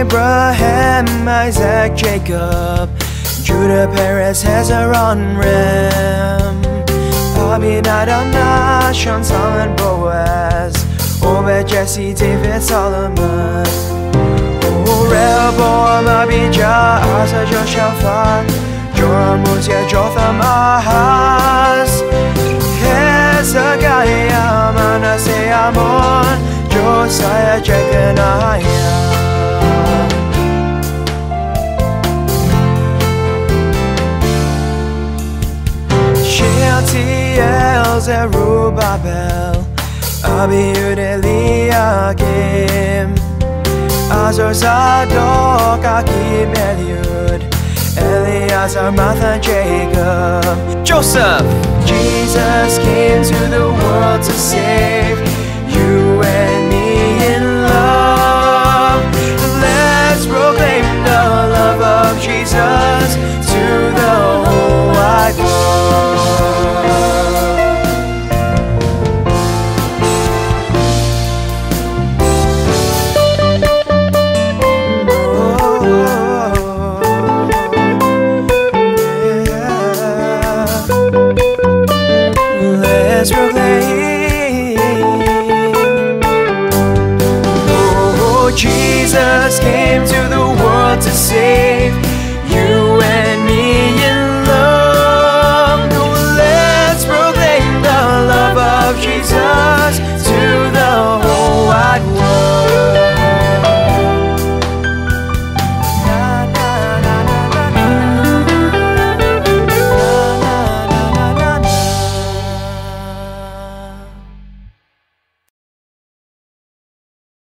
Abraham, Isaac, Jacob, Judah, Perez, Hezron, Ram, Amminadab, Nahshon, Salmon, Boaz, Obed, Jesse, David, Solomon, Rehoboam, Abijah, Asa, Jehoshaphat, Joram, Uzziah, Jotham, Ahaz, Hezekiah, Manasseh, Amon, Josiah, Jeconiah. Zerubbabel, Abihud, Eliakim, Azor, Zadok, Achim, Eliud, Eleazar, Matthan, Jacob, Joseph. Jesus came to the world to save Let's proclaim. Oh, Jesus came to the world to save